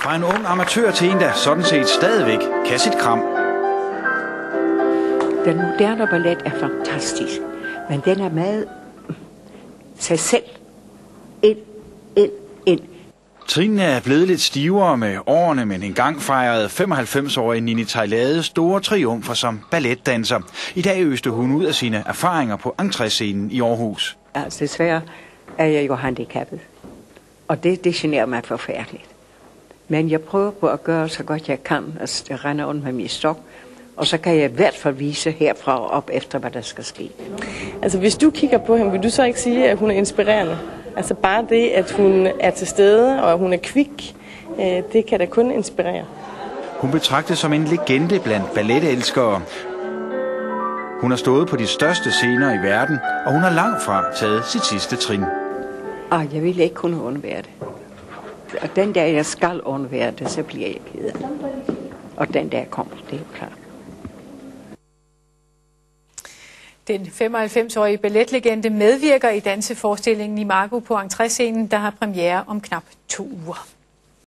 Fra en ung amatør til en, der sådan set stadigvæk kan sit kram. Den moderne ballet er fantastisk, men den er meget sig selv. Ind, ind, ind. Trinene er blevet lidt stivere med årene, men engang fejrede 95-årige Nini Tejlade store triumfer som balletdanser. I dag øste hun ud af sine erfaringer på entréscenen i Aarhus. Altså desværre er jeg jo handicappet, og det, det generer mig forfærdeligt. Men jeg prøver på at gøre så godt jeg kan, altså jeg render rundt med min stok, og så kan jeg i hvert fald vise herfra og op efter, hvad der skal ske. Altså hvis du kigger på hende, vil du så ikke sige, at hun er inspirerende? Altså bare det, at hun er til stede, og at hun er kvik, øh, det kan da kun inspirere. Hun betragtes som en legende blandt balletelskere. Hun har stået på de største scener i verden, og hun har langt fra taget sit sidste trin. Ah, jeg ville ikke kunne undvære det. Og den dag, jeg skal undvære det, så bliver jeg ked af det. Og den dag kommer, det er jo klart. Den 95-årige balletlegende medvirker i danseforestillingen i Marco på entréscenen, der har premiere om knap to uger.